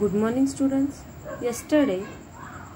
Good morning students. Yesterday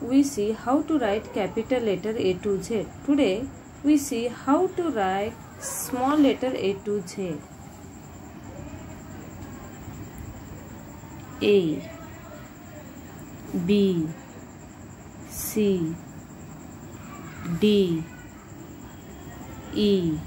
we see how to write capital letter A to Z. Today we see how to write small letter A to Z. A B C D E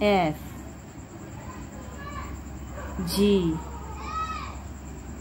F G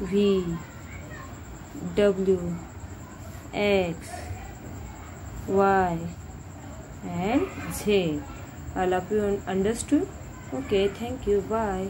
V W X Y and Z. All of you understood? Okay, thank you. Bye.